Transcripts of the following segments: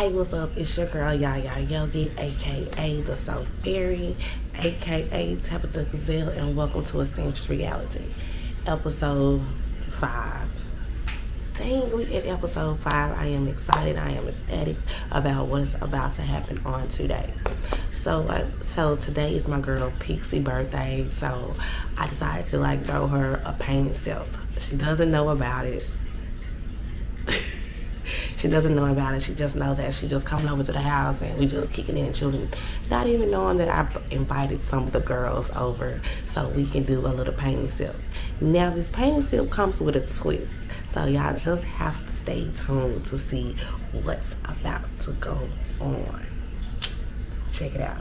Hey, what's up? It's your girl Yaya Yogi, aka the Soul Fairy, aka Tabitha Gazelle, and welcome to A Seamstress Reality, episode five. Dang, we at episode five. I am excited. I am ecstatic about what is about to happen on today. So, uh, so today is my girl Pixie birthday. So, I decided to like throw her a painted self. She doesn't know about it. She doesn't know about it. She just know that she just coming over to the house and we just kicking in and chilling, not even knowing that I invited some of the girls over so we can do a little painting sip. Now this painting sip comes with a twist, so y'all just have to stay tuned to see what's about to go on. Check it out.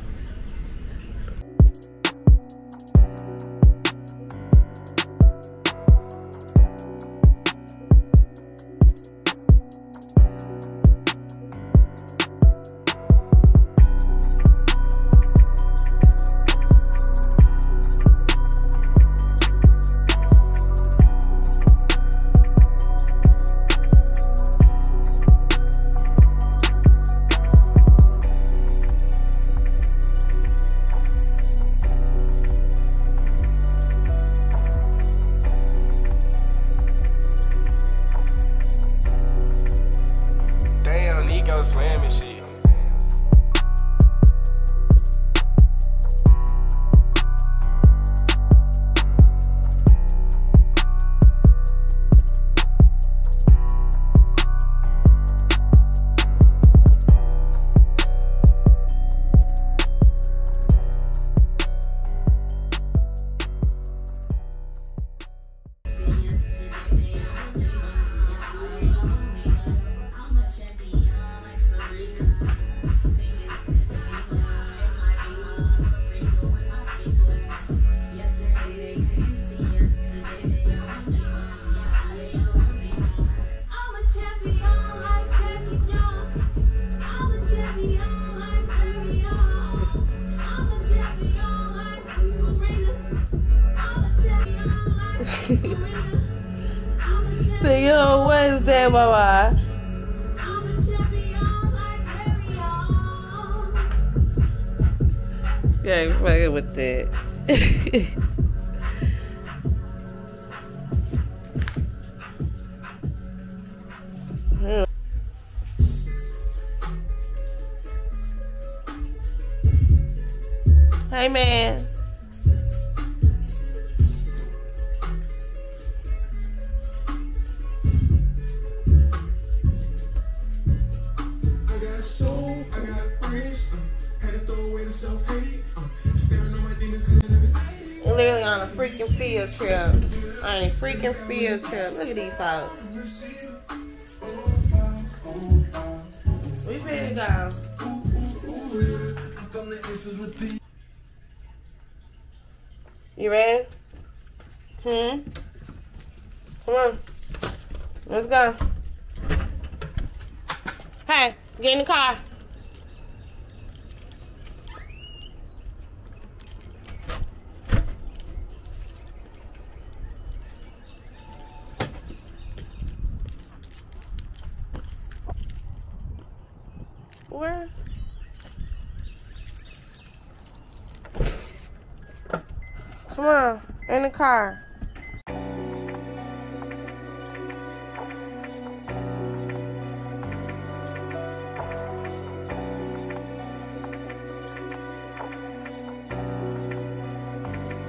What is that, Mama? I'm a champion like Barry You fucking with that. hey man. Field trip. On a freaking field trip. Look at these folks. We ready to go. You ready? Hmm? Come on. Let's go. Hey, get in the car. Come on, in the car.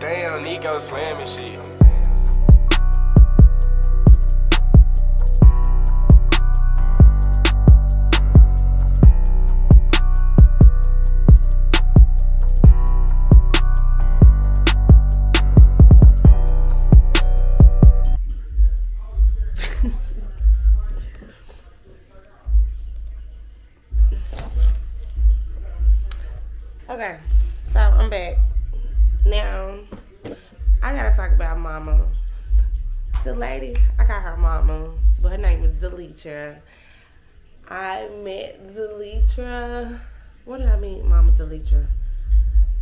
Damn, Nico slamming shit. Zelitra?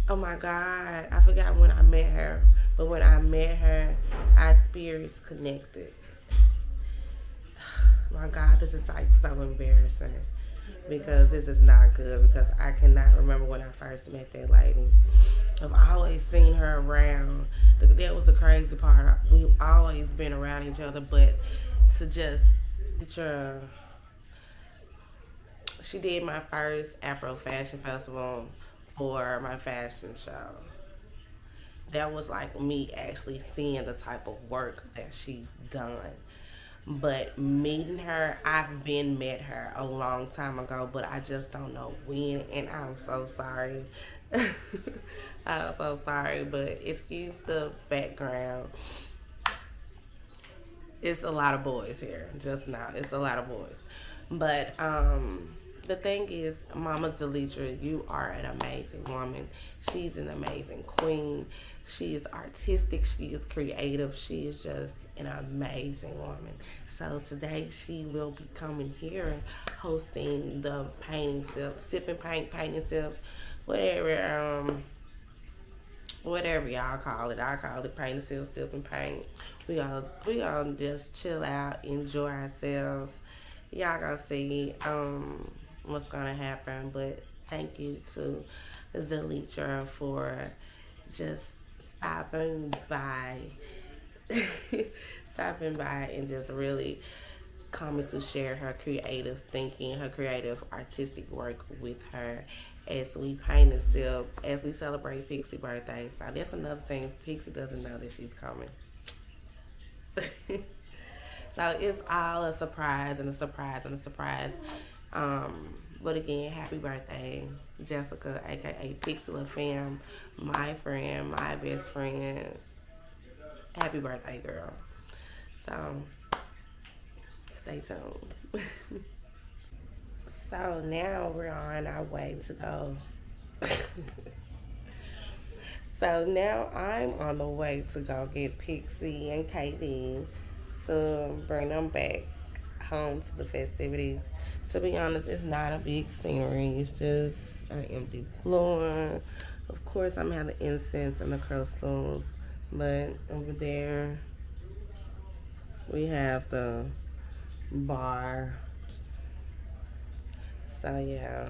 Oh my God, I forgot when I met her. But when I met her, our spirits connected. My God, this is like so embarrassing. because this is not good because I cannot remember when I first met that lady. I've always seen her around. That was the crazy part. We've always been around each other, but to just picture she did my first Afro Fashion Festival for my fashion show. That was like me actually seeing the type of work that she's done. But meeting her, I've been met her a long time ago, but I just don't know when, and I'm so sorry. I'm so sorry, but excuse the background. It's a lot of boys here, just now. It's a lot of boys. But um the thing is, Mama Delitra, you are an amazing woman. She's an amazing queen. She is artistic. She is creative. She is just an amazing woman. So today she will be coming here hosting the painting sip, sipping paint, painting sip, whatever, um, whatever y'all call it. I call it painting sip, sipping paint. We all we all just chill out, enjoy ourselves. Y'all gonna see um what's gonna happen. But thank you to Zelitra for just stopping by, stopping by, and just really coming to share her creative thinking, her creative artistic work with her as we paint and sip, as we celebrate Pixie birthday. So that's another thing. Pixie doesn't know that she's coming. so it's all a surprise and a surprise and a surprise. Um, but again, happy birthday, Jessica, aka Pixela Fam, my friend, my best friend. Happy birthday, girl. So stay tuned. so now we're on our way to go. so now I'm on the way to go get Pixie and KD to bring them back home to the festivities. To be honest, it's not a big scenery. It's just an empty floor. Of course, I'm having incense and the crystals, but over there we have the bar. So yeah,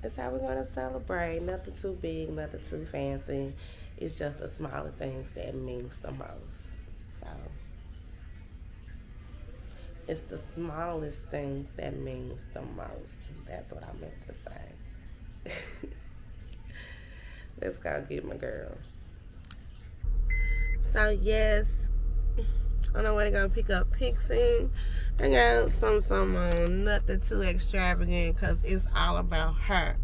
that's how we're gonna celebrate. Nothing too big, nothing too fancy. It's just the smaller things that means the most. It's the smallest things that means the most. That's what I meant to say. Let's go get my girl. So yes, I don't know where to go pick up Pixie. I got some some on nothing too extravagant because it's all about her.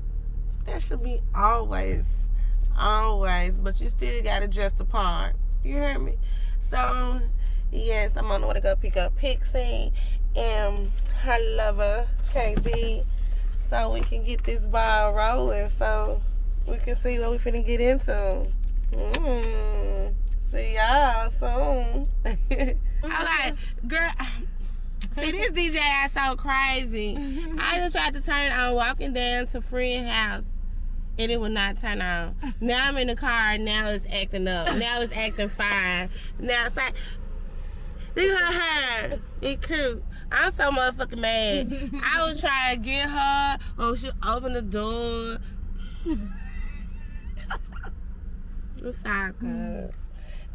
That should be always, always. But you still gotta dress the part. You hear me? So yes, I'm on the way to go pick up Pixie and her lover KD, so we can get this ball rolling. So we can see what we finna get into. Mm. See y'all soon. okay, girl. See this DJ I so crazy. I just tried to turn it on walking down to friend house. And it would not turn on. Now I'm in the car. Now it's acting up. Now it's acting fine. Now it's like, look at her hair. It cute. I'm so motherfucking mad. I was trying to get her when she opened the door. It's all good.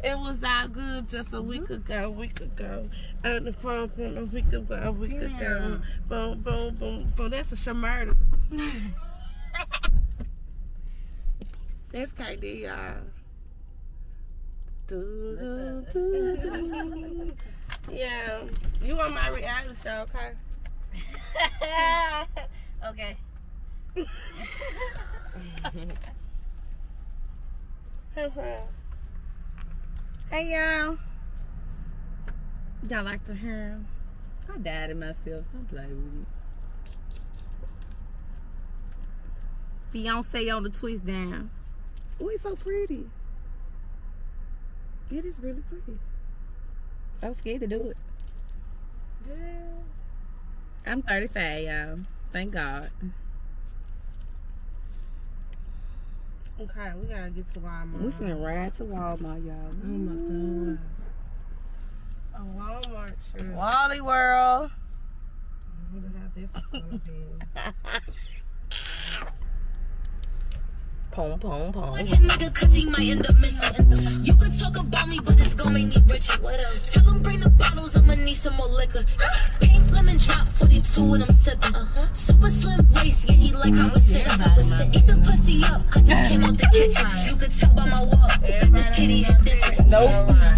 It was all good just a week ago, week ago. On the phone from a week ago, a week ago. Boom, boom, boom, boom. That's a shamarda. That's KD, y'all. Do, do, do, do. Yeah. You on my reality show, okay? okay. Hey, y'all. Y'all like to hear him? I died in myself. Don't play with it. Beyonce on the twist down. Oh, it's so pretty. It is really pretty. I'm scared to do it. Yeah. I'm 35, y'all. Thank God. Okay, we gotta get to Walmart. We finna ride to Walmart, y'all. Oh my god. a Walmart. God. Wally World. We would have This is gonna be. Pong, pong, pong. Watch a nigga cause he might end up missing. You could talk about me, but it's gonna make me richer. What else? Tell him bring the bottles, I'ma need some more liquor. Pink lemon drop, 42 and I'm sipping. Uh-huh. Super slim waist, yeah, he like how it's sitting. Eat the pussy up, I just came out the kitchen. You could tell by my walk, this kitty is different. Nope.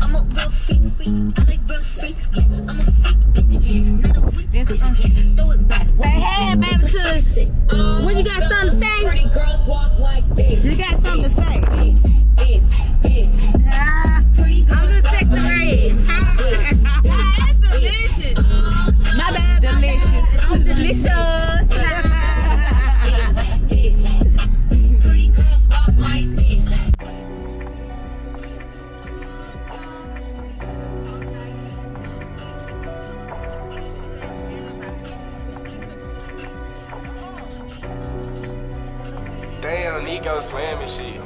I'm a real freak, freak. I like real freaks. yeah. I'm a freak, bitch. Not a weak bitch. Throw it back. Say hey, baby, to when you got something to say, Pretty girls walk like this. You got something to say. I'm the walk sexy like red. That's delicious. My bad. Delicious. I'm delicious. Damn, Nico slamming shit.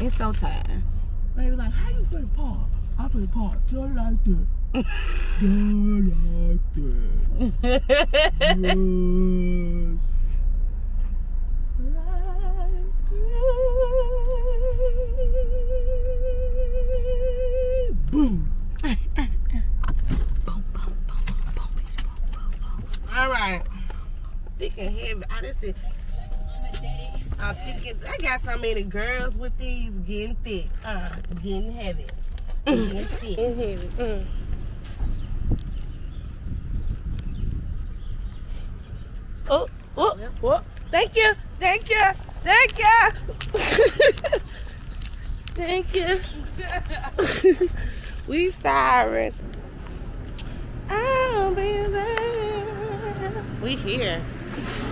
It's so tired. They be like, how you finna park? I finna park just like that. just like that. Yes. Boom. All right. Thick and heavy. I just said, I'm thinking, I got so many girls with these getting thick, uh, getting heavy, getting thick. It's heavy. Mm. Oh, oh, oh. Thank you. Thank you. Thank you. Thank you. we sirens. I'll be there. We here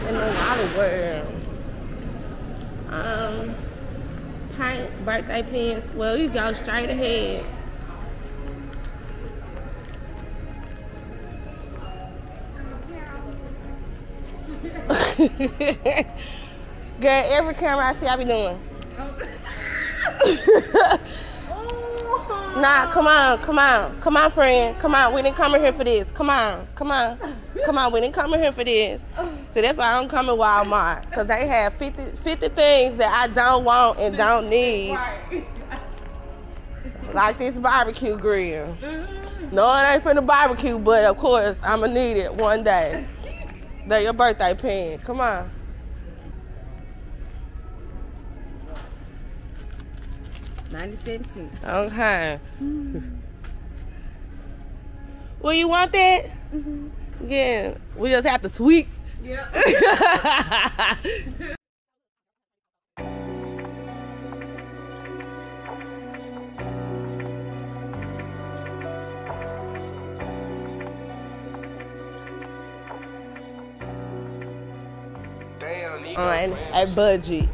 in the wild world. Um, pint birthday pants. Well, you go straight ahead. Girl, every camera I see, I be doing. nah, come on, come on, come on, friend, come on. We didn't come in here for this. Come on, come on, come on. We didn't come in here for this. So that's why I don't come in Walmart, cause they have 50, 50 things that I don't want and don't need. like this barbecue grill. No, it ain't for the barbecue, but of course I'ma need it one day. That your birthday pen. Come on. Ninety-seven cents. Okay. Well, you want that? Mm-hmm. Yeah. We just have to sweep. Yeah. On a this budget.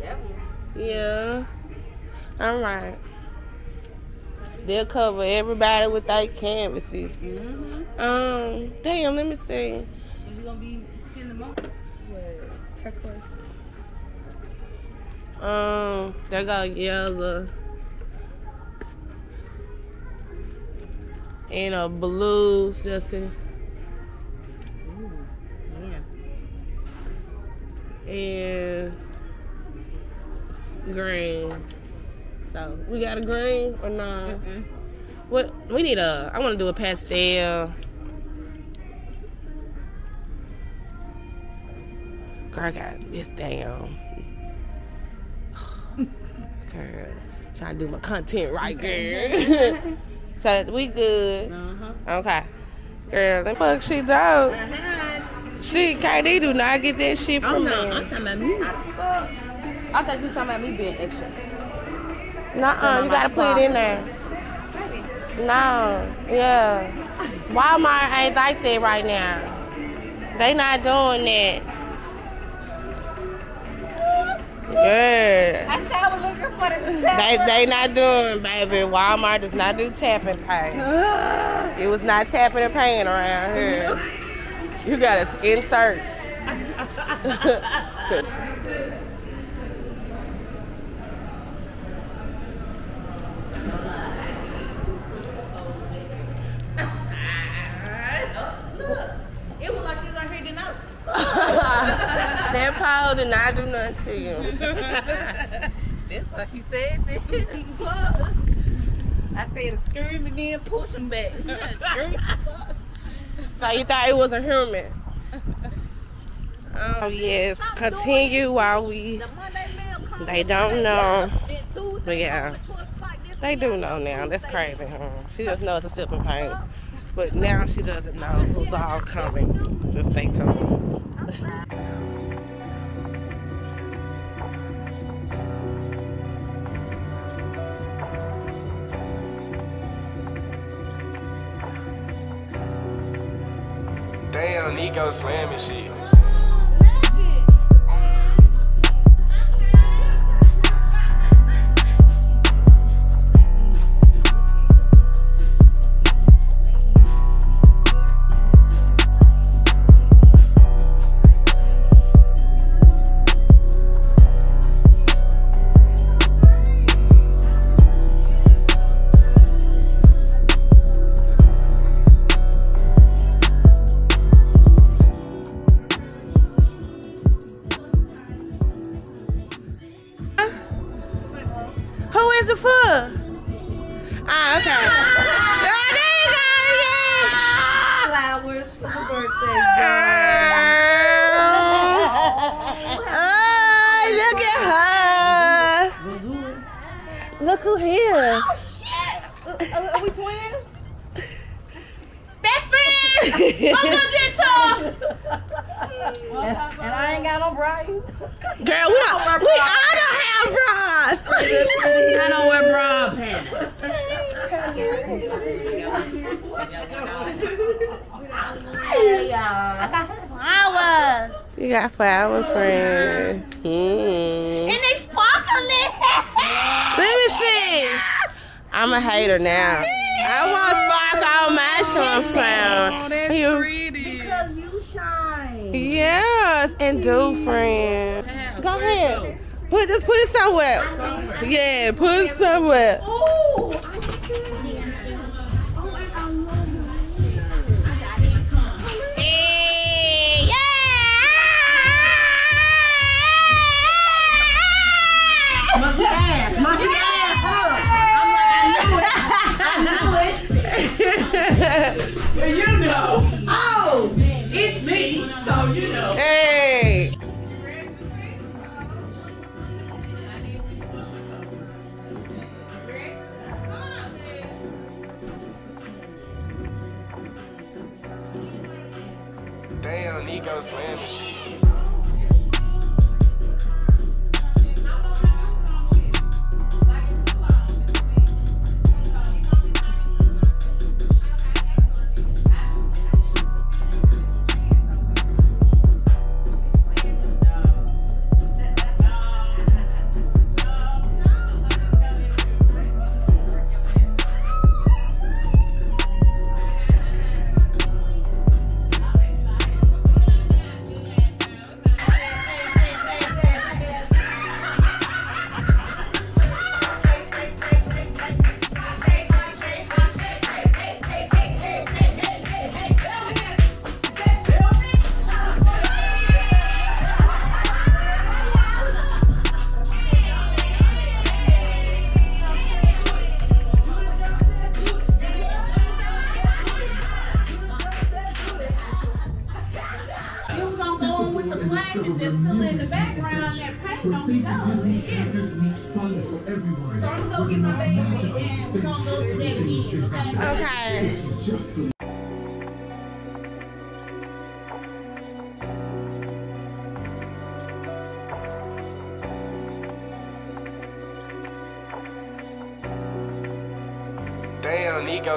That. Yeah. All right. They'll cover everybody with their canvases. Mm-hmm. Um, damn, let me see. And you gonna be spending more? What? Turquoise. Um, they got yellow. And a blue, just in, and green. So we got a green or no? Mm-mm. What we need a? I want to do a pastel. Girl, I got this damn. Girl, trying to do my content right, girl. so we good. Uh-huh. Okay. Girl, the fuck she do? She KD do not get that shit Oh from me. I'm talking about me. I thought you were talking about me being extra. Nuh-uh, you gotta put it in there. No, yeah. Walmart ain't like that right now. They not doing that. Yeah. I said I was looking for the They they not doing, baby. Walmart does not do tapping and pay. It was not tapping and paying around here. You gotta insert. It was like you got here to that pole did not do nothing to you. That's what she said. I said scream and then push him back. Scream. So you thought it was a human? Oh yes. Continue while we. They don't know. But yeah. They do know now. That's crazy, huh? She just knows it's a sip and pain. But now she doesn't know who's all coming. Just stay tuned. Nico slamming shit. Look who here. Oh, shit. Are we twins? Best friend. I'm gonna get y'all. And I ain't got no bride. Girl, we don't. We all don't have bras. I don't wear bra pants. I got flowers. You got flower friend. Mm. And they sparkling. Let me see. I'm a hater now. I want spark on my short film. You- Because you shine. Yes, and do friend. Go ahead. Put this. Put it somewhere. Yeah, put it somewhere. Oh, Well, you know. Oh, it's me, so you know. hey. Damn, Nico slamming shit.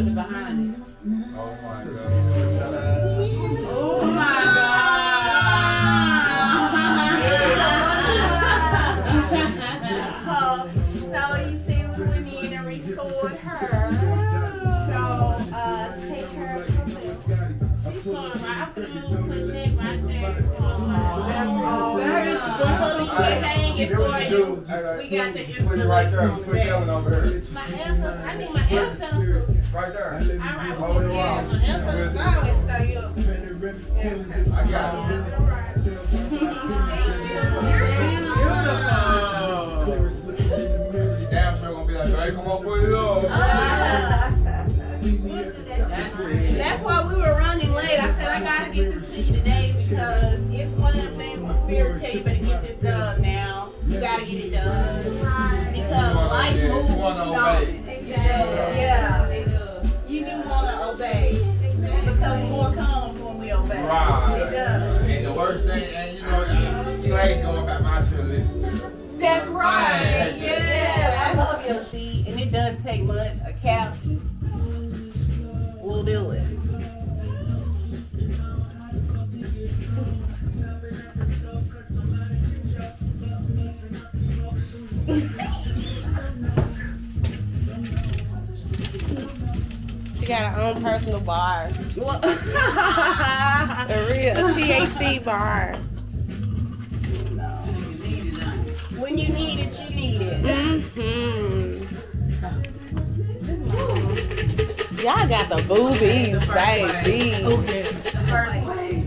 put it behind it. Oh my god. Oh my god. so you see we in and restored her. So uh take her from there. She's going right after the put that right there. We'll put hanging Do what for you you. do. I got- We got the Put it right there. Put Kevin over there. My ancestors, I think my ancestors, Right there. I remember Hold it seeing yeah, wrong. my ancestors always. I got it. She damn sure gonna be like, hey, come on, put it up. Ah. That's why we were running late. I said I gotta get this to you today because it's one of the things my spirit tell you better get this done now. You gotta get it done. Because life moves wanna on. obey. Yeah. Right. And the worst thing, and you know, you ain't going back my shit. That's right. Right. Yeah. I love your seat. And it doesn't take much. A couch will do it. She got her own personal bar. Well, A real THC bar. when you need it, you need it. Mm-hmm. Y'all got the boobies, baby. Okay. The first place.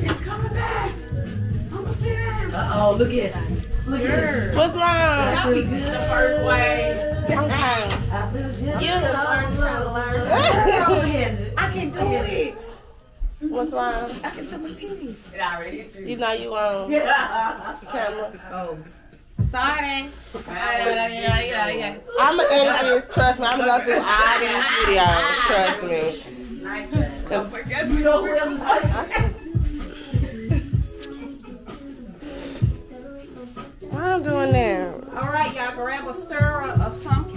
It's coming back. I'm Uh oh, look at that. Look at her. What's wrong? The first wave. Okay. You learn, trying to learn. I can do it. What's wrong? I can do my titties. It already hit you. You know you on Yeah. camera. Oh. Sorry. I'ma edit this. Trust me. I'm gonna go through all these videos. Trust me. Nice. Don't forget you don't realize. What I'm doing now? All right, y'all grab a stirrer of some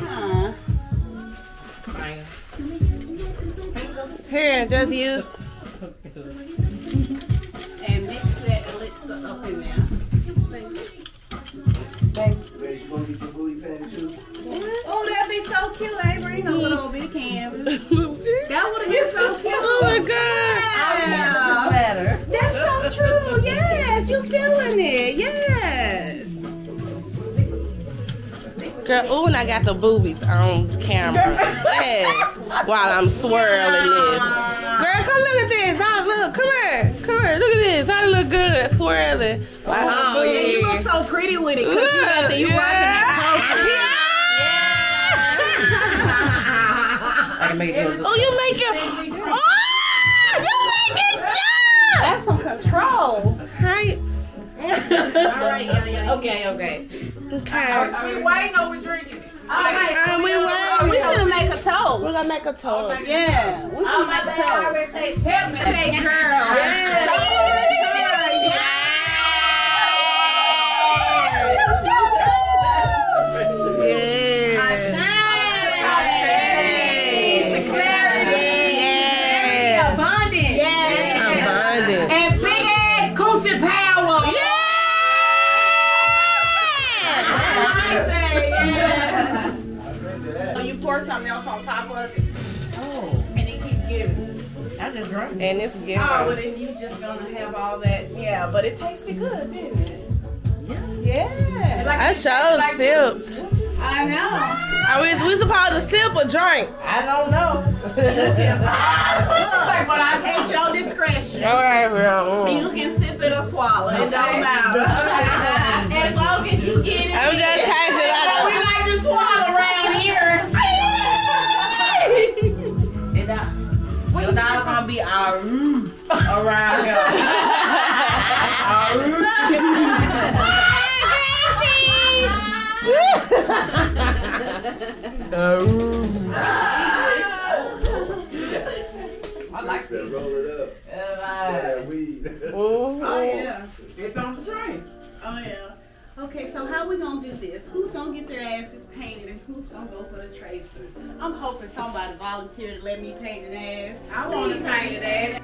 Here, just use. and mix that elixir up in there. Ready, you want to get your booty padded? Oh, that'd be so cute, Avery. A little bit of canvas. that would have been so oh, cute. Oh my God. Yeah. That's so true. Yes, you're feeling it. Yes. Girl, ooh, and I got the boobies on camera. Yes. While I'm swirling this. Girl, come look at this. Now look, come here. Come here. Look at this. Now it look good. Swirling. Wow. Oh yeah, oh, you look so pretty with it because you got the you rocking that I can it go. Oh, you make it. Oh, you make it jump. That's some control. Hi. All right, yeah, yeah. Okay, okay. Okay. We waiting or we drinking it? All right, we we waiting. gonna make a toast. We're gonna make a toast. Yeah, We're gonna make a toast. Hey, girl. Abundant. I just drank. And it's good. Oh, well then you just gonna have all that. Yeah, but it tasted good, didn't it? Yeah. yeah. I sure sipped. I know. Are we, we supposed to sip or drink? I don't know. but I at your discretion. All right, bro. Mm. You can sip it or swallow. It don't matter. as long as you get it. I'm just around here. I like Said roll it up. it. That weed. Mm. Oh yeah. It's on the train. Oh yeah. Okay, so how we gonna do this? Who's gonna get their asses painted and who's gonna go for the tracer? I'm hoping somebody volunteered to let me paint an ass. I want to paint it ass.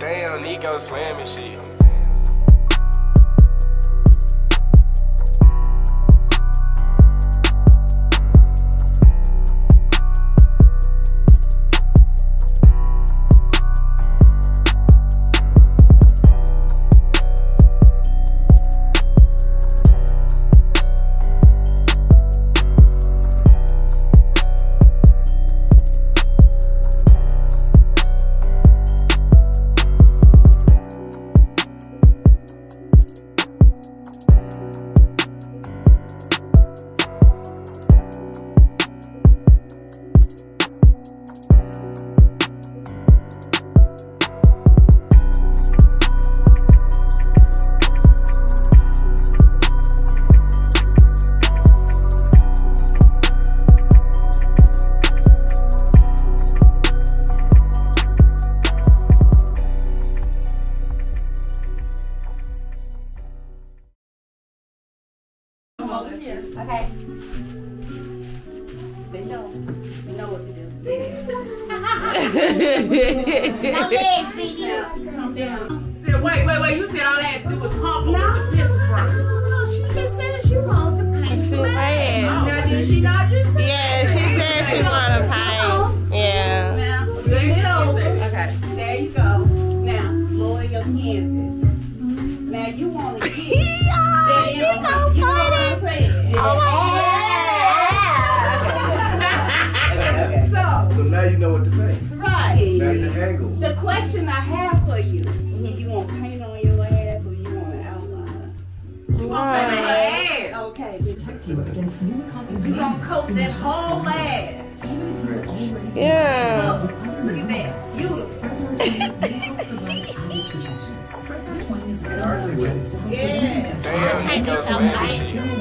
Damn, Nico slamming shit. Lower. Now, you want to get. There you go. You know what I'm saying? Okay, okay. So, So now you know what to think. right. Now the angle. The question I have for you, you want paint on your ass or you want an outline? You want paint on your ass? Okay. protect you against pneumococcal You gonna coat that whole ass. you're already Yeah. Look, look at that. Beautiful. Damn, Nico slamming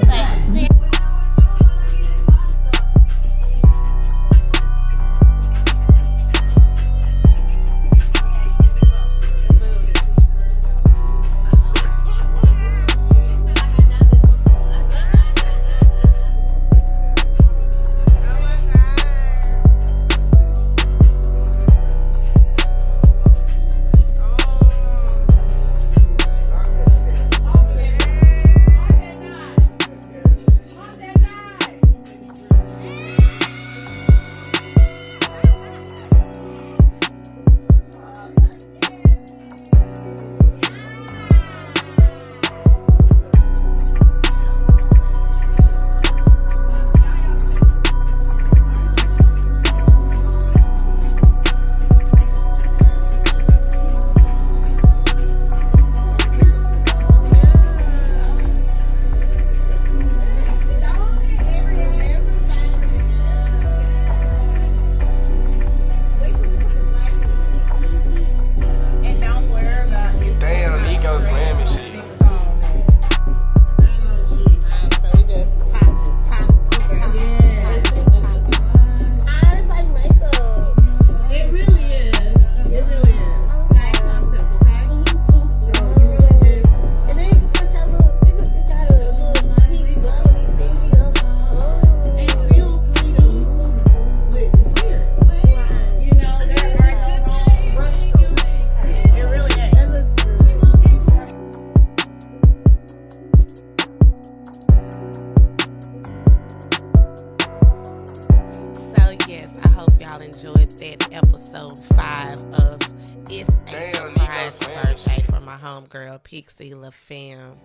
Pixie LaFemme.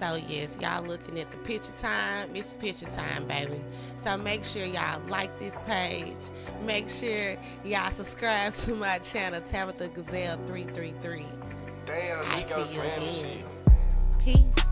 So yes, y'all looking at the picture time. It's picture time, baby. So make sure y'all like this page. Make sure y'all subscribe to my channel, Tabitha Gazelle 333. Damn, I Nico see you slamming Peace.